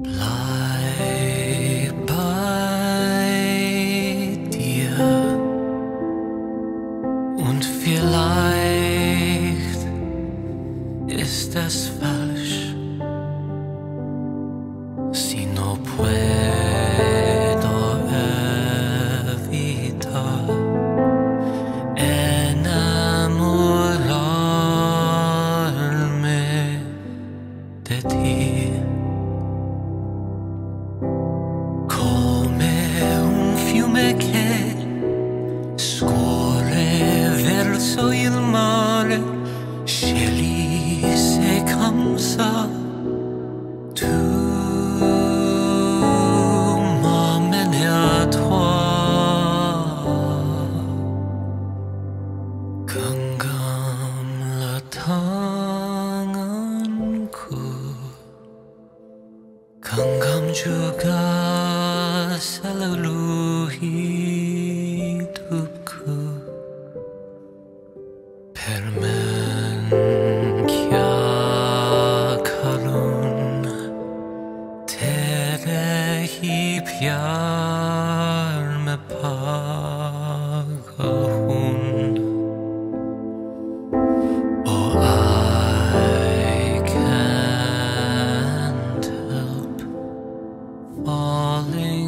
Bleib bei dir und vielleicht ist es falsch. memleket Scorre verso il mare Scelse camsa Tu m'amènes à toi Genggamla tanganku Genggam juga Salaluhi tupku Permen kya kalun? Tere hi pyar me pagahun. Falling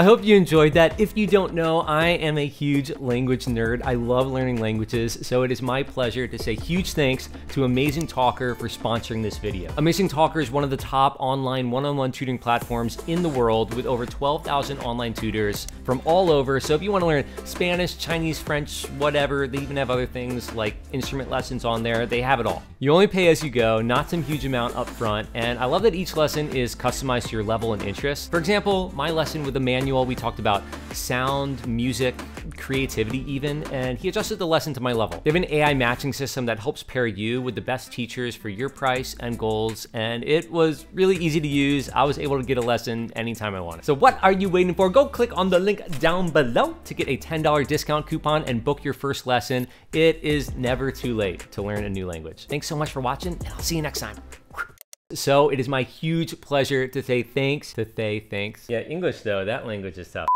I hope you enjoyed that. If you don't know, I am a huge language nerd. I love learning languages, so it is my pleasure to say huge thanks to AmazingTalker for sponsoring this video. AmazingTalker is one of the top online one-on-one tutoring platforms in the world with over 12,000 online tutors from all over. So if you want to learn Spanish, Chinese, French, whatever, they even have other things like instrument lessons on there. They have it all. You only pay as you go, not some huge amount up front, and I love that each lesson is customized to your level and interest. For example, my lesson with the Manuel, we talked about sound, music, creativity even, and he adjusted the lesson to my level. They have an AI matching system that helps pair you with the best teachers for your price and goals, and it was really easy to use. I was able to get a lesson anytime I wanted. So what are you waiting for? Go click on the link down below to get a $10 discount coupon and book your first lesson. It is never too late to learn a new language. Thanks so much for watching, and I'll see you next time. So it is my huge pleasure to say thanks to say thanks. Yeah, English though, that language is tough.